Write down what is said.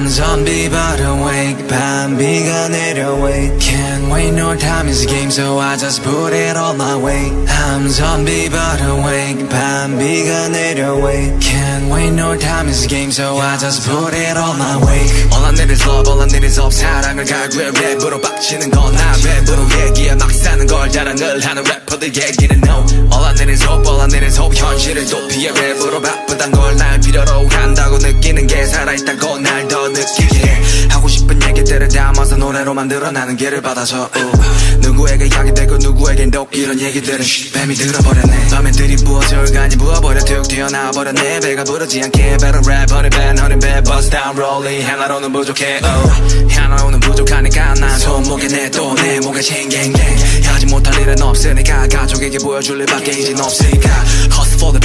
I'm zombie but awake 밤비가 내려 wait Can't wait no time is a game so I just put it all my way I'm zombie but awake 밤비가 내려 wait Can't wait no time is game so I just put it all my way All I need is love all I need is love 사랑을 갈구해 랩으로 빡치는 건나 랩으로 얘기해 막 사는 걸 자랑 늘 하는 래퍼들 얘기는 no All I need is hope all I need is hope 현실을 도피해 랩으로 바쁘단 걸 날 필요로 한다고 느끼는 게 살아있다고 날 더 느끼게 해 하고 싶은 얘기들을 담아서 노래로 만들어 나는 길을 받아서 uh. 누구에게 약이 되고 누구에겐 독 이런 얘기들은 쉿, 뱀이 들어버렸네. 밤에 들이부어져 간이 부어버려 툭 튀어나와버렸네. 배가 부르지 않게 better rap honey bad honey bad bust down rolling. 하나로는 부족해 oh. 하나로는 부족하니까 난 손목에 내 또 내 목에 챙갱갱 하지 못할 일은 없으니까 가족에게 보여줄 일밖에 이젠 없으니까. Hustle for the